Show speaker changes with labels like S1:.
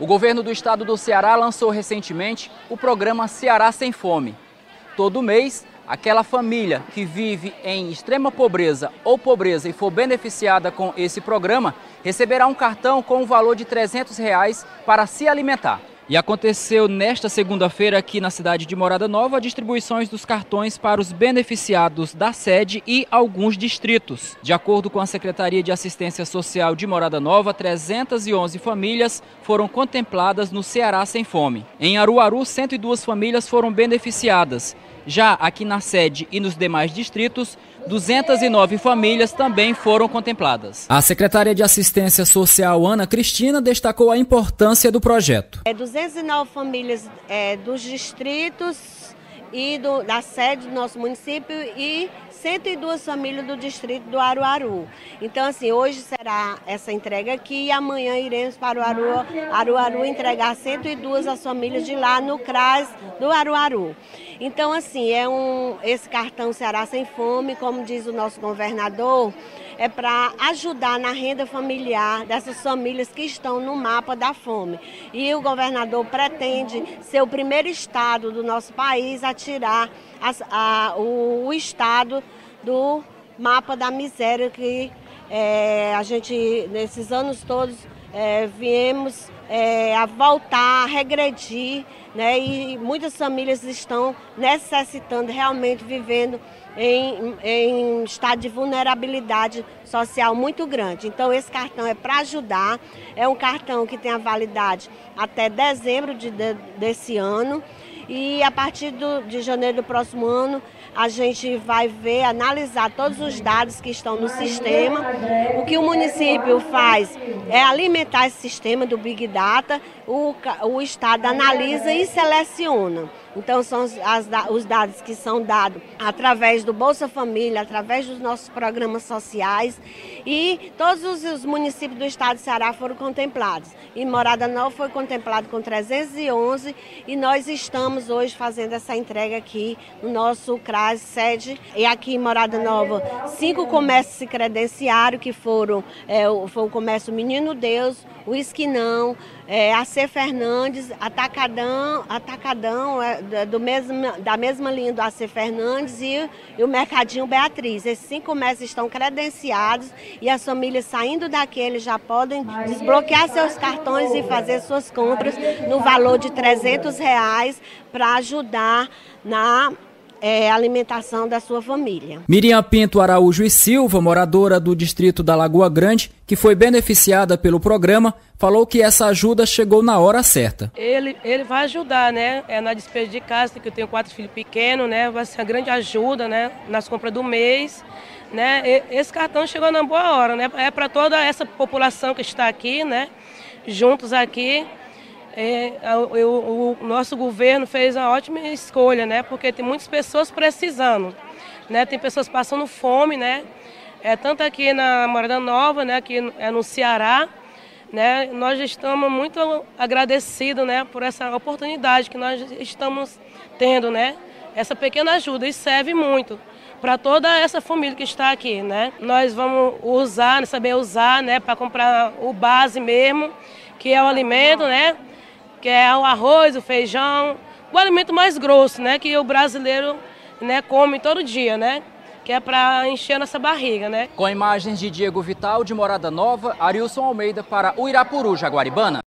S1: O governo do estado do Ceará lançou recentemente o programa Ceará Sem Fome. Todo mês, aquela família que vive em extrema pobreza ou pobreza e for beneficiada com esse programa receberá um cartão com o um valor de 300 reais para se alimentar. E aconteceu nesta segunda-feira aqui na cidade de Morada Nova distribuições dos cartões para os beneficiados da sede e alguns distritos. De acordo com a Secretaria de Assistência Social de Morada Nova, 311 famílias foram contempladas no Ceará Sem Fome. Em Aruaru, 102 famílias foram beneficiadas. Já aqui na sede e nos demais distritos, 209 famílias também foram contempladas. A secretária de Assistência Social, Ana Cristina, destacou a importância do projeto.
S2: É 209 famílias é, dos distritos e do, da sede do nosso município e 102 famílias do distrito do Aruaru. Então, assim, hoje será essa entrega aqui e amanhã iremos para o Aruaru, Aruaru entregar 102 as famílias de lá no CRAS do Aruaru. Então, assim, é um, esse cartão Ceará Sem Fome, como diz o nosso governador, é para ajudar na renda familiar dessas famílias que estão no mapa da fome. E o governador pretende ser o primeiro estado do nosso país a tirar a, a, o, o, estado do mapa da miséria que é, a gente, nesses anos todos, é, viemos é, a voltar, a regredir, né? E muitas famílias estão necessitando, realmente vivendo em, em estado de vulnerabilidade social muito grande. Então, esse cartão é para ajudar, é um cartão que tem a validade até dezembro de, de, desse ano e a partir do, de janeiro do próximo ano a gente vai ver, analisar todos os dados que estão no sistema. O que o município faz é alimentar esse sistema do Big Data, o, o Estado analisa e seleciona. Então, são as, os dados que são dados através do Bolsa Família, através dos nossos programas sociais. E todos os, os municípios do estado de Ceará foram contemplados. E Morada Nova foi contemplado com 311 e nós estamos hoje fazendo essa entrega aqui no nosso CRAS sede. E aqui em Morada Nova, cinco comércios se credenciaram, que foram é, foi o comércio Menino Deus, o Esquinão, é, a C. Fernandes, Atacadão, Atacadão é, do mesmo, da mesma linha do AC Fernandes e, e, o Mercadinho Beatriz. Esses cinco comércios estão credenciados e as famílias saindo daqui, eles já podem desbloquear seus cartões e fazer suas compras no valor de 300 reais para ajudar na é, alimentação da sua família.
S1: Miriam Pinto Araújo e Silva, moradora do distrito da Lagoa Grande, que foi beneficiada pelo programa, falou que essa ajuda chegou na hora certa.
S3: Ele, ele vai ajudar, né? É na despesa de casa, que eu tenho quatro filhos pequenos, né? Vai ser uma grande ajuda, né? Nas compras do mês. Né? Esse cartão chegou na boa hora, né? É para toda essa população que está aqui, né? Juntos aqui, é, o, o, nosso governo fez uma ótima escolha, né? Porque tem muitas pessoas precisando, né? Tem pessoas passando fome, né? É, tanto aqui na Morada Nova, né? Aqui é no Ceará, né? Nós estamos muito agradecidos, né? Por essa oportunidade que nós estamos tendo, né? Essa pequena ajuda e serve muito para toda essa família que está aqui, né? Nós vamos usar, saber usar, né? Para comprar o base mesmo, que é o alimento, né? Que é o arroz, o feijão, o alimento mais grosso, né, que o brasileiro, né, come todo dia, né? Que é para encher nossa barriga, né?
S1: Com imagens de Diego Vital de Morada Nova, Arilson Almeida para o Irapuru, Jaguaribana.